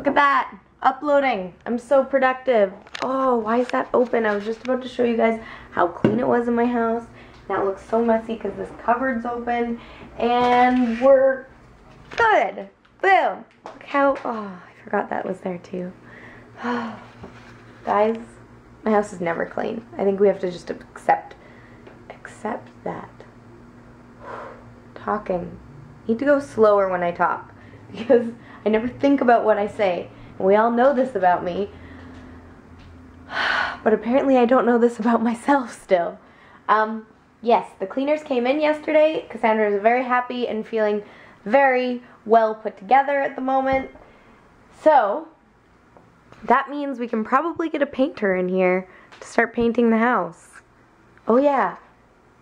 Look at that. Uploading. I'm so productive. Oh, why is that open? I was just about to show you guys how clean it was in my house. It looks so messy because this cupboard's open. And we're good. Boom. Look how, oh, I forgot that was there too. Oh, guys, my house is never clean. I think we have to just accept, accept that. Talking. Need to go slower when I talk because I never think about what I say. We all know this about me. But apparently I don't know this about myself still. Um, yes, the cleaners came in yesterday. Cassandra is very happy and feeling very well put together at the moment. So, that means we can probably get a painter in here to start painting the house. Oh yeah.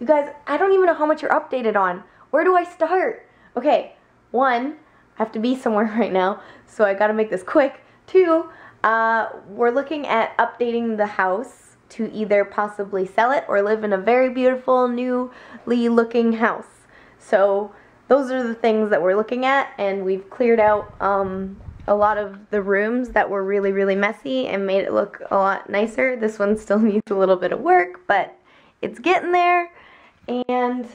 You guys, I don't even know how much you're updated on. Where do I start? Okay, one, I have to be somewhere right now, so I gotta make this quick. Two, uh, we're looking at updating the house to either possibly sell it or live in a very beautiful, newly looking house. So those are the things that we're looking at, and we've cleared out um, a lot of the rooms that were really, really messy and made it look a lot nicer. This one still needs a little bit of work, but it's getting there. And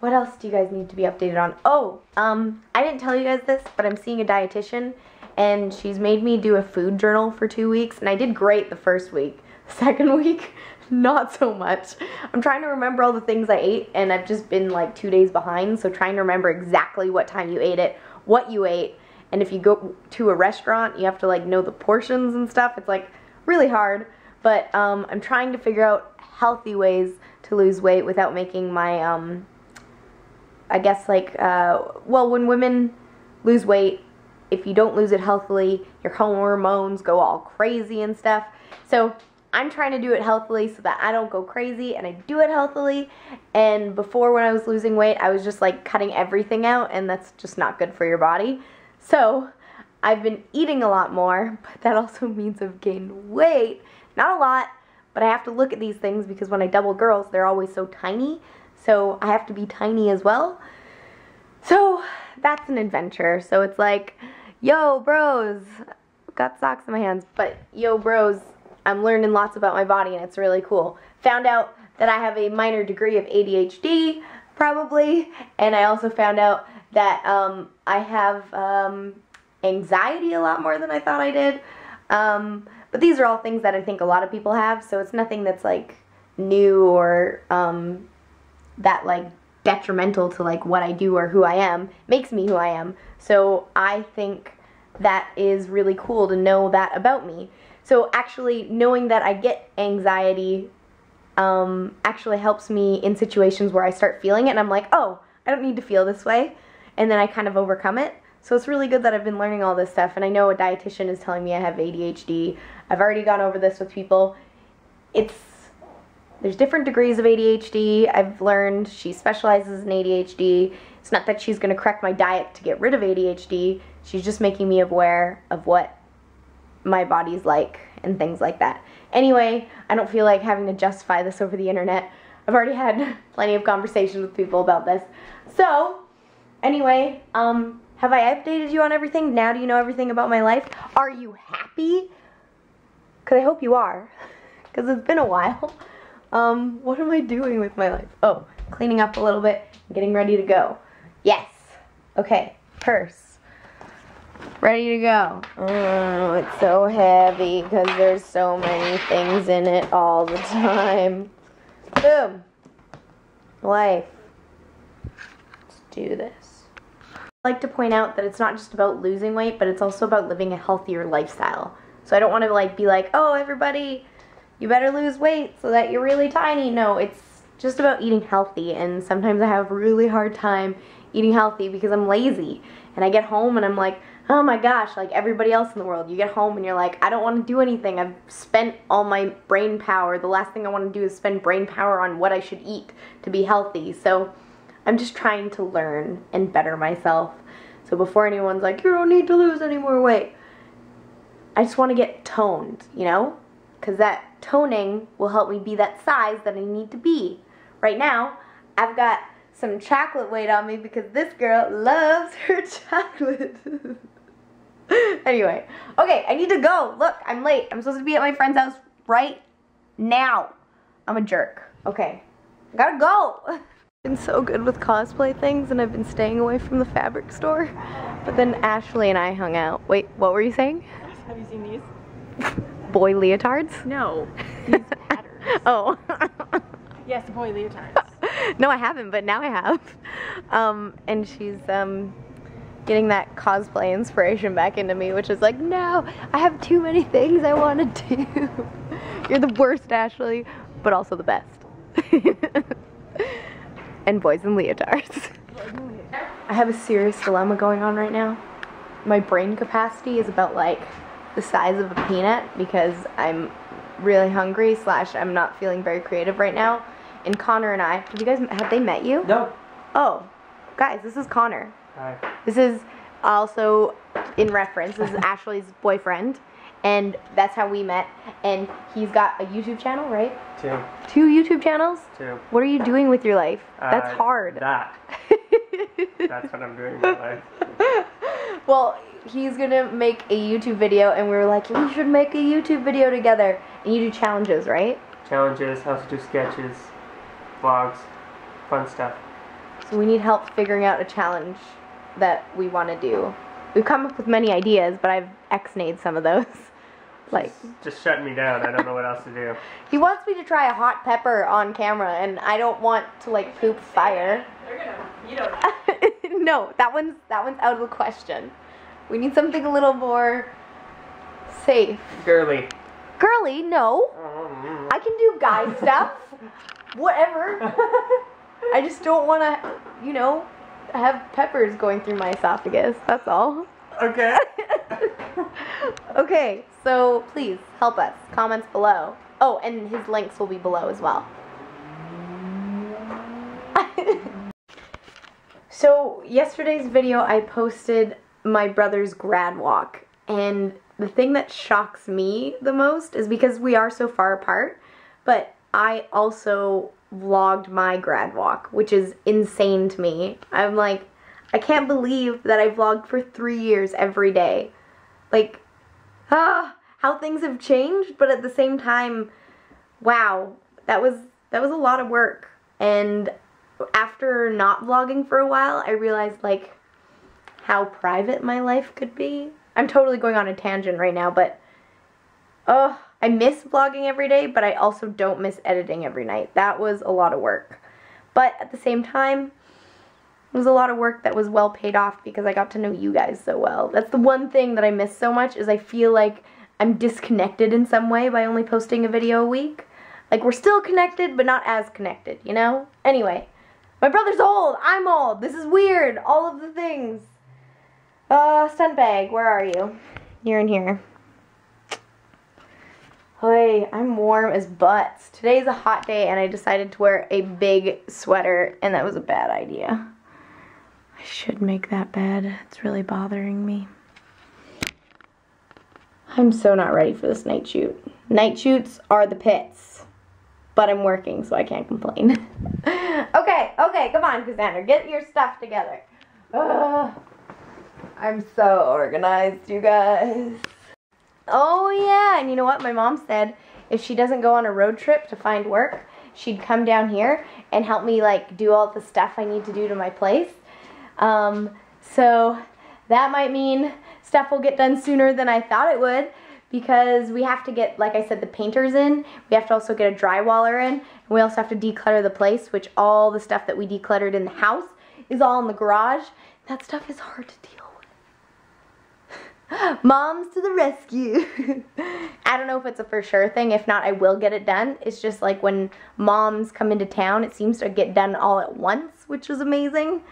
what else do you guys need to be updated on? Oh, um, I didn't tell you guys this, but I'm seeing a dietitian and she's made me do a food journal for two weeks and I did great the first week. Second week, not so much. I'm trying to remember all the things I ate and I've just been like two days behind so trying to remember exactly what time you ate it, what you ate, and if you go to a restaurant you have to like know the portions and stuff. It's like really hard but um, I'm trying to figure out healthy ways to lose weight without making my um, I guess like, uh, well, when women lose weight, if you don't lose it healthily, your hormones go all crazy and stuff. So I'm trying to do it healthily so that I don't go crazy and I do it healthily. And before when I was losing weight, I was just like cutting everything out and that's just not good for your body. So I've been eating a lot more, but that also means I've gained weight. Not a lot, but I have to look at these things because when I double girls, they're always so tiny so I have to be tiny as well. So that's an adventure. So it's like, yo, bros, got socks in my hands, but yo, bros, I'm learning lots about my body and it's really cool. Found out that I have a minor degree of ADHD, probably, and I also found out that um, I have um, anxiety a lot more than I thought I did. Um, but these are all things that I think a lot of people have, so it's nothing that's like new or um, that like detrimental to like what I do or who I am makes me who I am. So I think that is really cool to know that about me. So actually knowing that I get anxiety um, actually helps me in situations where I start feeling it and I'm like, oh, I don't need to feel this way. And then I kind of overcome it. So it's really good that I've been learning all this stuff and I know a dietitian is telling me I have ADHD. I've already gone over this with people. It's there's different degrees of ADHD. I've learned she specializes in ADHD. It's not that she's going to correct my diet to get rid of ADHD. She's just making me aware of what my body's like and things like that. Anyway, I don't feel like having to justify this over the internet. I've already had plenty of conversations with people about this. So, anyway, um, have I updated you on everything? Now do you know everything about my life? Are you happy? Because I hope you are. Because it's been a while. Um, what am I doing with my life? Oh, cleaning up a little bit, getting ready to go. Yes. Okay, purse. Ready to go. Oh, it's so heavy because there's so many things in it all the time. Boom. Life. Let's do this. I like to point out that it's not just about losing weight, but it's also about living a healthier lifestyle. So I don't want to like be like, oh, everybody you better lose weight so that you're really tiny. No, it's just about eating healthy and sometimes I have a really hard time eating healthy because I'm lazy and I get home and I'm like, oh my gosh, like everybody else in the world. You get home and you're like, I don't want to do anything. I've spent all my brain power. The last thing I want to do is spend brain power on what I should eat to be healthy. So I'm just trying to learn and better myself. So before anyone's like, you don't need to lose any more weight, I just want to get toned, you know? Because that toning will help me be that size that I need to be. Right now, I've got some chocolate weight on me because this girl loves her chocolate. anyway, okay, I need to go. Look, I'm late. I'm supposed to be at my friend's house right now. I'm a jerk. Okay, I gotta go. Been so good with cosplay things and I've been staying away from the fabric store. But then Ashley and I hung out. Wait, what were you saying? Have you seen these? Boy leotards? No. These patterns. Oh. yes, boy leotards. no, I haven't, but now I have. Um, and she's um, getting that cosplay inspiration back into me, which is like, no, I have too many things I want to do. You're the worst, Ashley, but also the best. and boys in leotards. I have a serious dilemma going on right now. My brain capacity is about like the size of a peanut because I'm really hungry slash I'm not feeling very creative right now. And Connor and I, have you guys have they met you? No. Oh, guys, this is Connor. Hi. This is also in reference. This is Ashley's boyfriend, and that's how we met. And he's got a YouTube channel, right? Two. Two YouTube channels. Two. What are you doing with your life? That's Uh, hard. That. That's what I'm doing with my life. well, he's gonna make a YouTube video, and we were like, we should make a YouTube video together. And you do challenges, right? Challenges, how to do sketches, vlogs, fun stuff. So we need help figuring out a challenge that we want to do. We've come up with many ideas, but I've ex-nayed some of those. Like, Just shutting me down. I don't know what else to do. he wants me to try a hot pepper on camera, and I don't want to like poop fire. They're gonna, you don't no, that one's that one's out of the question. We need something a little more safe. Girly. Girly, no. Mm-hmm. I can do guy stuff. Whatever. I just don't want to, you know, have peppers going through my esophagus. That's all. Okay. Okay, so please help us. Comments below. Oh, and his links will be below as well. so, yesterday's video, I posted my brother's grad walk. And the thing that shocks me the most is because we are so far apart, but I also vlogged my grad walk, which is insane to me. I'm like, I can't believe that I vlogged for three years every day. Like, ah, how things have changed, but at the same time, wow, that was that was a lot of work. And after not vlogging for a while, I realized like how private my life could be. I'm totally going on a tangent right now, but oh, I miss vlogging every day, but I also don't miss editing every night. That was a lot of work. But at the same time, it was a lot of work that was well paid off because I got to know you guys so well. That's the one thing that I miss so much is I feel like I'm disconnected in some way by only posting a video a week. Like we're still connected, but not as connected, you know? Anyway, my brother's old. I'm old. This is weird. All of the things. Uh, stunt bag, where are you? You're in here. Hey, I'm warm as butts. Today's a hot day and I decided to wear a big sweater and that was a bad idea. I should make that bed. It's really bothering me. I'm so not ready for this night shoot. Night shoots are the pits. But I'm working, so I can't complain. okay, okay, come on, Cassandra. Get your stuff together. Ugh. I'm so organized, you guys. Oh, yeah, and you know what? My mom said if she doesn't go on a road trip to find work, she'd come down here and help me, like, do all the stuff I need to do to my place. Um, so that might mean stuff will get done sooner than I thought it would because we have to get, like I said, the painters in. We have to also get a drywaller in. And we also have to declutter the place, which all the stuff that we decluttered in the house is all in the garage. That stuff is hard to deal. Moms to the rescue. I don't know if it's a for sure thing. If not, I will get it done. It's just like when moms come into town, it seems to get done all at once, which is amazing.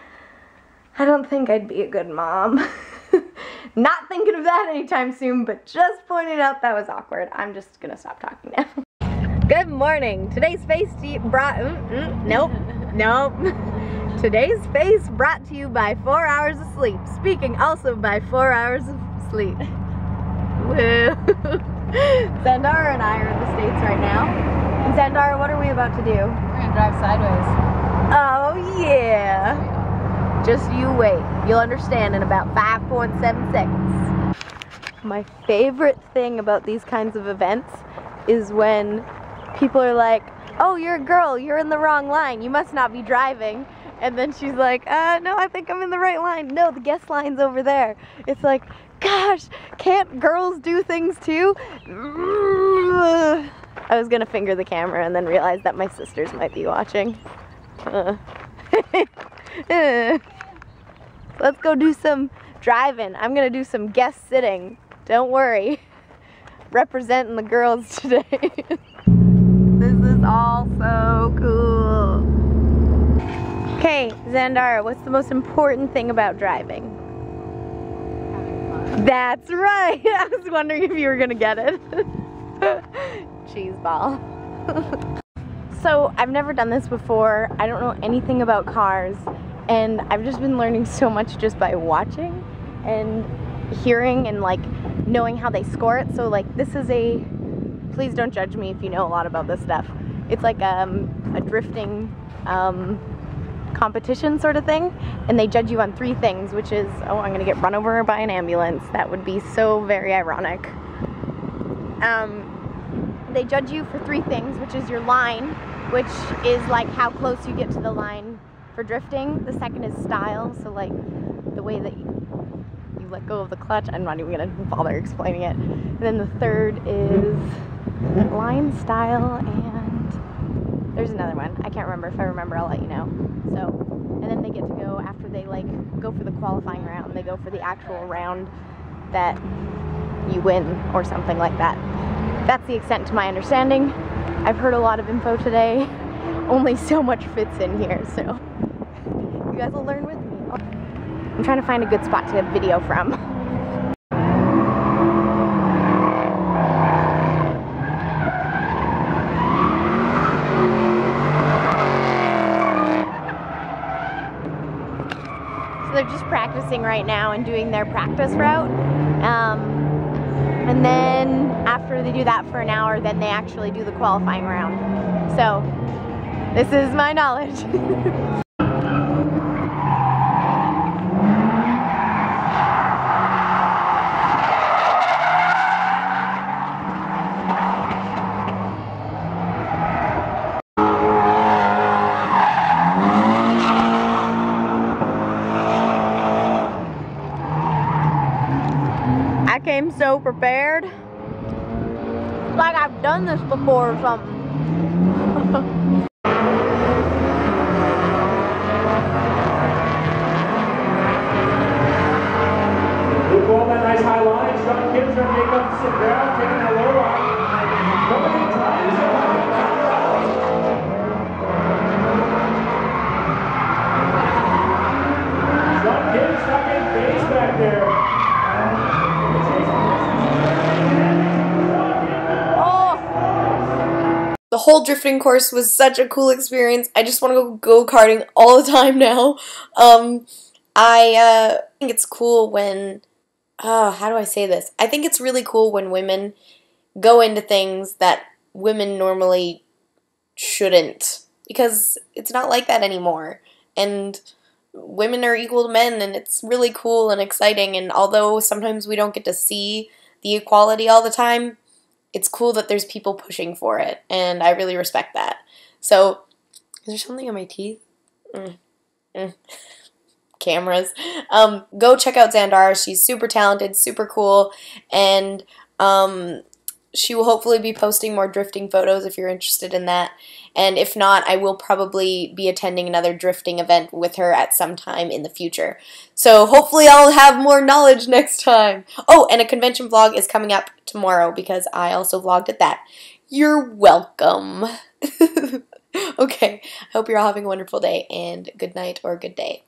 I don't think I'd be a good mom. Not thinking of that anytime soon, but just pointing out that was awkward. I'm just gonna stop talking now. Good morning. Today's face brought, mm, mm, nope, nope. Today's face brought to you by four hours of sleep. Speaking also by four hours of sleep. Woo. Zandara and I are in the States right now. And Zandara, what are we about to do? We're gonna drive sideways. Oh yeah. Just you wait. You'll understand in about 5.7 seconds. My favorite thing about these kinds of events is when people are like, oh, you're a girl, you're in the wrong line, you must not be driving. And then she's like, uh, no, I think I'm in the right line. No, the guest line's over there. It's like, gosh, can't girls do things too? I was gonna finger the camera and then realized that my sisters might be watching. Uh. Let's go do some driving. I'm gonna do some guest sitting. Don't worry. Representing the girls today. this is all so cool. Okay, Zandara, what's the most important thing about driving? That's right. I was wondering if you were gonna get it. Cheese ball. so I've never done this before. I don't know anything about cars and I've just been learning so much just by watching and hearing and like knowing how they score it. So like this is a please don't judge me if you know a lot about this stuff. It's like um, a drifting um, competition sort of thing and they judge you on three things which is oh I'm gonna get run over by an ambulance. That would be so very ironic. Um, they judge you for three things which is your line which is like how close you get to the line for drifting. The second is style so like the way that you, you let go of the clutch. I'm not even gonna bother explaining it. And then the third is line style and there's another one I can't remember if I remember I'll let you know so, and then they get to go after they like go for the qualifying round, they go for the actual round that you win or something like that. That's the extent to my understanding. I've heard a lot of info today. Only so much fits in here, so you guys will learn with me. Oh. I'm trying to find a good spot to video from. they're just practicing right now and doing their practice route. Um, and then after they do that for an hour, then they actually do the qualifying round. So this is my knowledge. I came so prepared. Like I've done this before or something. Luke Wall, that nice high line. Sean Kim's trying to make up some ground, taking that low line. Nobody tries to Sean Kim stuck in base back there. Oh, The whole drifting course was such a cool experience. I just want to go go karting all the time now. Um, I uh, think it's cool when, uh, how do I say this? I think it's really cool when women go into things that women normally shouldn't because it's not like that anymore. And women are equal to men, and it's really cool and exciting. And although sometimes we don't get to see the equality all the time, it's cool that there's people pushing for it, and I really respect that. So, is there something on my teeth? Mm. Mm. Cameras. Um, go check out Xandar. She's super talented, super cool, and um, she will hopefully be posting more drifting photos if you're interested in that. And if not, I will probably be attending another drifting event with her at some time in the future. So hopefully I'll have more knowledge next time. Oh, and a convention vlog is coming up tomorrow because I also vlogged at that. You're welcome. okay, I hope you're all having a wonderful day and good night or good day.